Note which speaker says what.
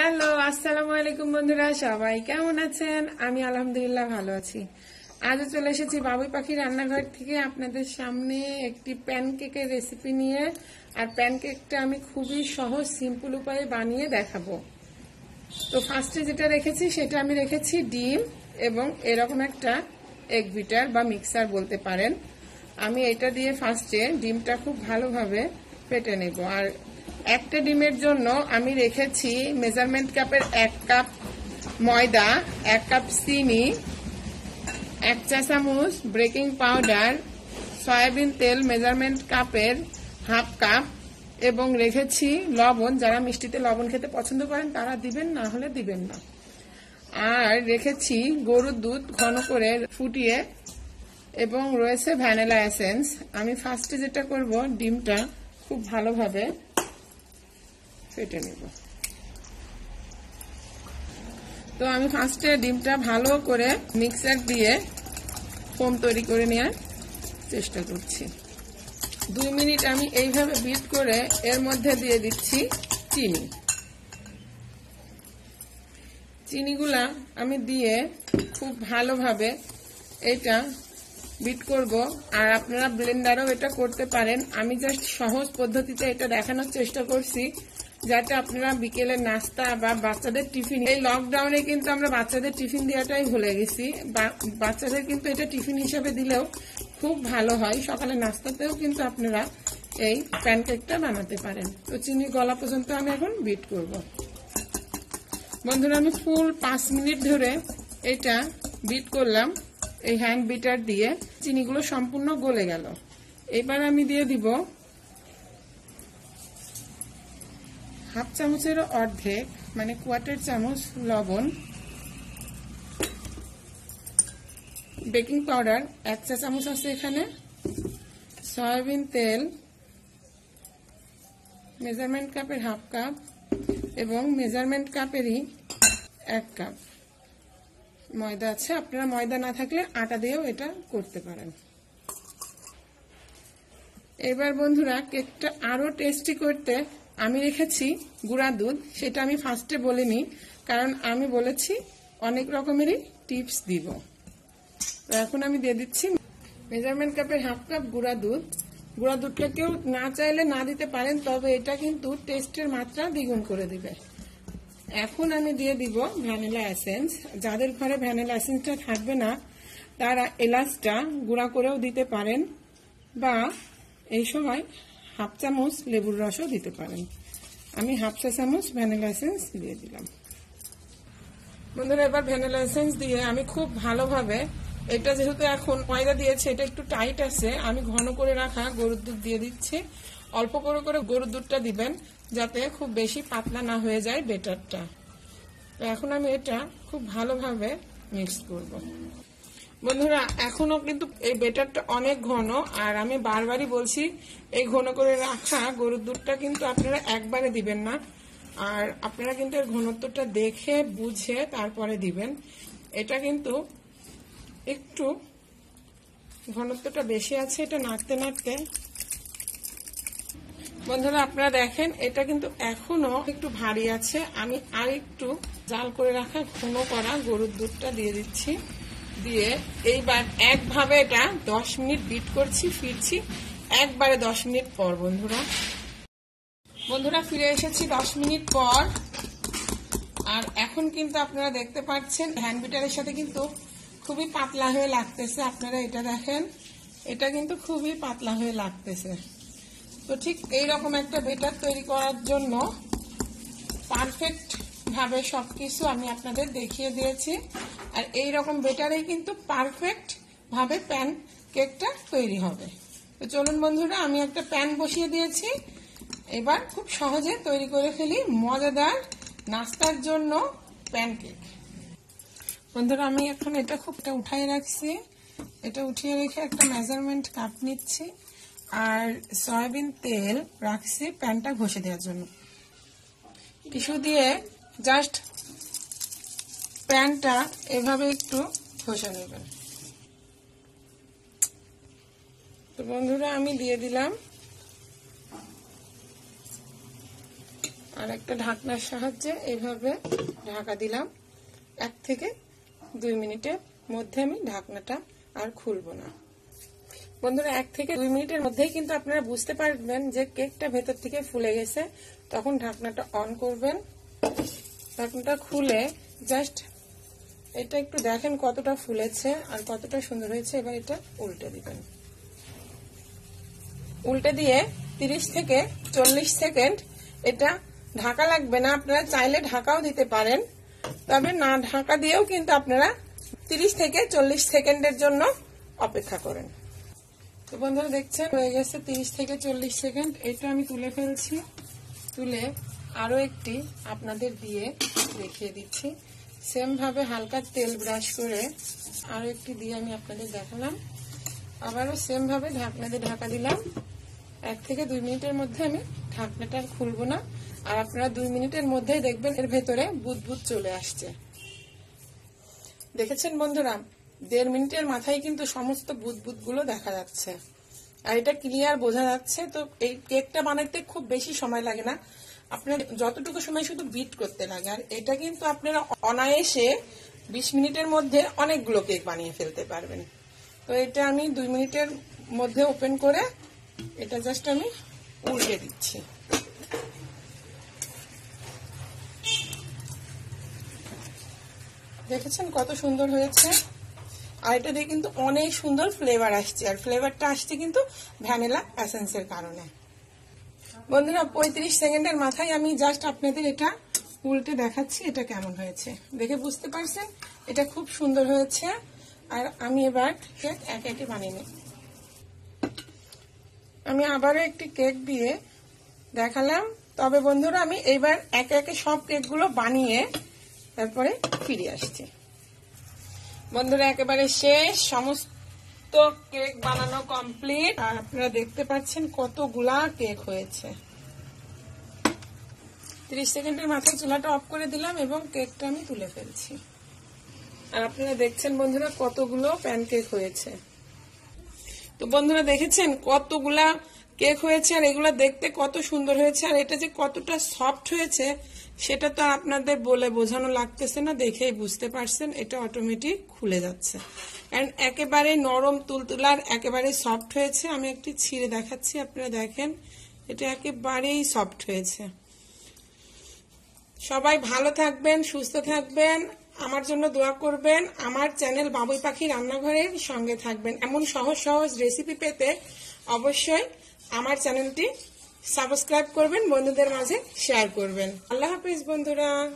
Speaker 1: Hello, আসসালামু আলাইকুম বন্ধুরা, সবাই কেমন আছেন? আমি আলহামদুলিল্লাহ ভালো আছি। আজও চলে এসেছি বাবুই পাখি রান্নাঘর থেকে আপনাদের সামনে একটি প্যানকেকের রেসিপি নিয়ে, আর প্যানকেকটা আমি খুবই সহজ সিম্পল উপায়ে বানিয়ে দেখাবো। তো ফার্স্টে যেটা রেখেছি, সেটা আমি রেখেছি ডিম এবং এরকম একটা এগ বিটার বা মিক্সার বলতে পারেন। আমি এটা দিয়ে ফার্স্টে ডিমটা খুব ভালোভাবে ফেটে নেব। আর একটা ডিমের জন্য আমি রেখেছি মেজারমেন্ট কাপের এক কাপ ময়দা, এক কাপ চিনি, এক চা চামচ বেকিং পাউডার, সয়াবিন তেল মেজারমেন্ট কাপের হাফ কাপ এবং রেখেছি লবণ। যারা মিষ্টিতে লবণ খেতে পছন্দ করেন, তারা দিবেন, না হলে দিবেন না। আর রেখেছি গরুর দুধ ঘন করে ফুটিয়ে এবং রয়েছে ভ্যানিলা এসেন্স। আমি ফার্স্টে যেটা করব, ডিমটা খুব ভালোভাবে ফেটে নেব। তো আমি ফার্স্টে ডিমটা ভালো করে মিক্সার দিয়ে ফোম তৈরি করে নেওয়ার চেষ্টা করছি। দুই মিনিট আমি এইভাবে বিট করে এর মধ্যে দিয়ে দিচ্ছি চিনি। চিনিগুলা আমি দিয়ে খুব ভালোভাবে এটা বিট করব। আর আপনারা ব্লেন্ডারও এটা করতে পারেন। আমি জাস্ট সহজ পদ্ধতিতে এটা দেখানোর চেষ্টা করছি। যাতে আপনারা বিকেলে নাস্তা বা বাচ্চাদের টিফিন এই লকডাউনে কিন্তু আমরা বাচ্চাদের টিফিন দেওয়াটাই ভুলে গেছি। বাচ্চাদের কিন্তু এটা টিফিন হিসেবে দিলেও খুব ভালো হয়। সকালে নাস্তাতেও কিন্তু আপনারা এই প্যানকেকটা বানাতে পারেন। তো চিনি গলা পর্যন্ত আমি এখন বিট করব। বন্ধুরা, আমি ফুল পাঁচ মিনিট ধরে এটা বিট করলাম, এই হ্যান্ড বিটার দিয়ে। চিনিগুলো সম্পূর্ণ গলে গেল। এবার আমি দিয়ে দিব হাফ চামচেরও অর্ধেক মানে কোয়ার্টার চামচ লবণ বেকিং পাউডার এক চা চামচ আছে এখানে, সয়াবিন তেল মেজারমেন্ট কাপের হাফ কাপ এবং মেজারমেন্ট কাপেরই এক কাপ ময়দা আছে, আপনারা ময়দা না থাকলে আটা দিয়েও এটা করতে পারেন। এবার বন্ধুরা কেকটা আরও টেস্টি করতে আমি রেখেছি গুঁড়া দুধ, সেটা আমি ফার্স্টে বলিনি, কারণ আমি বলেছি অনেক রকমেরই টিপস দিব। তো এখন আমি দিয়ে দিচ্ছি মেজারমেন্ট কাপের হাফ কাপ গুঁড়া দুধ। গুঁড়া দুধটা কেউ না চাইলে না দিতে পারেন, তবে এটা কিন্তু টেস্টের মাত্রা দ্বিগুণ করে দিবে। এখন আমি দিয়ে দিব ভ্যানিলা এসেন্স যাদের ঘরে ভ্যানিলা এসেন্সটা থাকবে না, তারা এলাচটা গুঁড়া করেও দিতে পারেন, বা এই সময় হাফ চামচ লেবুর রসও দিতে পারেন। আমি হাফ চা চামচ ভ্যানিলা এসেন্স দিয়ে দিলাম। বন্ধুরা, এবার ভ্যানিলা এসেন্স দিয়ে আমি খুব ভালোভাবে এটা যেহেতু এখন ময়দা দিয়েছে, এটা একটু টাইট আছে, আমি ঘন করে রাখা গরুর দুধ দিয়ে দিচ্ছি। অল্প করে করে গরুর দুধটা দিবেন যাতে খুব বেশি পাতলা না হয়ে যায় বেটারটা। এখন আমি এটা খুব ভালোভাবে মিক্স করব। বন্ধুরা, এখনও কিন্তু এই বেটারটা অনেক ঘন, আর আমি বারবারই বলছি, এই ঘন করে রাখা গরুর দুধটা কিন্তু আপনারা একবারে দিবেন না। আর আপনারা কিন্তু এর ঘনত্বটা দেখে, বুঝে তারপরে দিবেন। এটা কিন্তু একটু ঘনত্বটা বেশি আছে, এটা নাড়তে নাড়তে। বন্ধুরা, আপনারা দেখেন, এটা কিন্তু এখনও একটু ভারী আছে। আমি আর একটু জাল করে রাখা ঘন করা গরুর দুধটা দিয়ে দিচ্ছি। দিয়ে এইবার একভাবে এটা দশ মিনিট বিট করছি, ফিরছি। একবারে দশ মিনিট পর, বন্ধুরা। বন্ধুরা, ফিরে এসেছি দশ মিনিট পর। আর এখন কিন্তু আপনারা দেখতে পাচ্ছেন হ্যান্ড বিটারের সাথে কিন্তু খুবই পাতলা হয়ে লাগতেছে। আপনারা এটা দেখেন, এটা কিন্তু খুবই পাতলা হয়ে লাগতেছে। তো ঠিক এইরকম একটা বেটার তৈরি করার জন্য পারফেক্ট ভাবে সবকিছু আমি আপনাদের দেখিয়ে দিয়েছি। আর এই রকম বেটারেই কিন্তু পারফেক্ট ভাবে প্যান কেকটা তৈরি হবে। তো চলুন বন্ধুরা, আমি একটা প্যান বসিয়ে দিয়েছি। এবার খুব সহজে তৈরি করে ফেলি মজাদার নাস্তার জন্য প্যান কেক বন্ধুরা, আমি এখন এটা খুবটা উঠাই রাখছি। এটা উঠিয়ে রেখে একটা মেজারমেন্ট কাপ নিচ্ছি। আর সয়াবিন তেল রাখছি প্যানটা ঘষে দেওয়ার জন্য। টিস্যু দিয়ে জাস্ট প্যানটা এভাবে একটু ঘষে নেবেন। তো বন্ধুরা, আমি দিয়ে দিলাম। আর একটা ঢাকনার সাহায্যে এইভাবে ঢাকা দিলাম। এক থেকে দুই মিনিটের মধ্যে আমি ঢাকনাটা আর খুলবো না। বন্ধুরা, এক থেকে দুই মিনিটের মধ্যেই কিন্তু আপনারা বুঝতে পারবেন যে কেকটা ভেতর থেকে ফুলে গেছে। তখন ঢাকনাটা অন করবেন। ঢাকনাটা খুলে জাস্ট এটা একটু দেখেন কতটা ফুলেছে আর কতটা সুন্দর হয়েছে, এবার এটা উল্টে দিবেন। উল্টে দিয়ে 30 থেকে চল্লিশ সেকেন্ড এটা ঢাকা লাগবে না, আপনারা চাইলে ঢাকাও দিতে পারেন। তবে না, ঢাকা দিয়েও কিন্তু আপনারা 30 থেকে চল্লিশ সেকেন্ডের জন্য অপেক্ষা করেন। তো বন্ধুরা দেখছেন, হয়ে গেছে 30 থেকে চল্লিশ সেকেন্ড। এটা আমি তুলে ফেলছি। তুলে আরও একটি আপনাদের দিয়ে দেখিয়ে দিচ্ছি। সেম ভাবে হালকা তেল ব্রাশ করে আরও একটি দিয়ে আমি আপনাদের দেখালাম। আবারও সেম ভাবে ঢাকনা দিয়ে ঢাকা দিলাম। এক থেকে দুই মিনিটের মধ্যে আমি ঢাকনাটা খুলবো না। আর আপনারা দুই মিনিটের মধ্যেই দেখবেন এর ভেতরে বুদবুদ চলে আসছে। দেখেছেন বন্ধুরা, দেড় মিনিটের মাথায় কিন্তু সমস্ত বুদবুদগুলো দেখা যাচ্ছে। আর এটা ক্লিয়ার বোঝা যাচ্ছে, তো এই কেকটা বানাতে খুব বেশি সময় লাগে না। আপনার যতটুকু সময় শুধু বিট করতে লাগে, আর এটা কিন্তু আপনারা অনায়াসে বিশ মিনিটের মধ্যে অনেকগুলো কেক বানিয়ে ফেলতে পারবেন। তো এটা আমি দুই মিনিটের মধ্যে ওপেন করে এটা জাস্ট আমি উল্টে দিচ্ছি। দেখেছেন কত সুন্দর হয়েছে? আর এটা দিয়ে কিন্তু অনেক সুন্দর ফ্লেভার আসছে, আর ফ্লেভারটা আসছে কিন্তু ভ্যানিলা এসেন্সের কারণে। বন্ধুরা, পঁয়ত্রিশ সেকেন্ডের মাথায় আমি জাস্ট আপনাদের এটা উল্টে দেখাচ্ছি, এটা কেমন হয়েছে। দেখে বুঝতে পারছেন? এটা খুব সুন্দর হয়েছে। আর আমি এবার কেক এক একে বানিয়ে আমি আবারও একটি কেক দিয়ে দেখালাম। তবে বন্ধুরা, আমি এইবার একে একে সব কেকগুলো বানিয়ে তারপরে ফিরে আসছি। বন্ধুরা, একেবারে শেষ, সমস্ত কেক বানানো কমপ্লিট আপনারা দেখতে পাচ্ছেন কতগুলা কেক হয়েছে। তিরিশ সেকেন্ডের মাথায় চুলাটা অফ করে দিলাম এবং কেকটা আমি তুলে ফেলছি। আর আপনারা দেখছেন বন্ধুরা কতগুলো প্যানকেক হয়েছে। তো বন্ধুরা দেখেছেন কতগুলা কেক হয়েছে আর এগুলো দেখতে কত সুন্দর হয়েছে আর এটা যে কতটা সফট হয়েছে সেটা তো আপনাদের বলে বোঝানো লাগতেছে না, দেখেই বুঝতে পারছেন, এটা অটোমেটিক খুলে যাচ্ছে। কারণ একেবারে নরম তুলতুলার, একেবারে সফট হয়েছে। আমি একটি ছিঁড়ে দেখাচ্ছি, আপনারা দেখেন, এটা একেবারেই সফট হয়েছে। সবাই ভালো থাকবেন, সুস্থ থাকবেন, আমার জন্য দোয়া করবেন, আমার চ্যানেল বাবুই পাখি রান্নাঘরের সঙ্গে থাকবেন। এমন সহজ সহজ রেসিপি পেতে অবশ্যই আমার চ্যানেলটি সাবস্ক্রাইব করবেন বন্ধুদের মাঝে শেয়ার করবেন। আল্লাহ হাফিজ বন্ধুরা।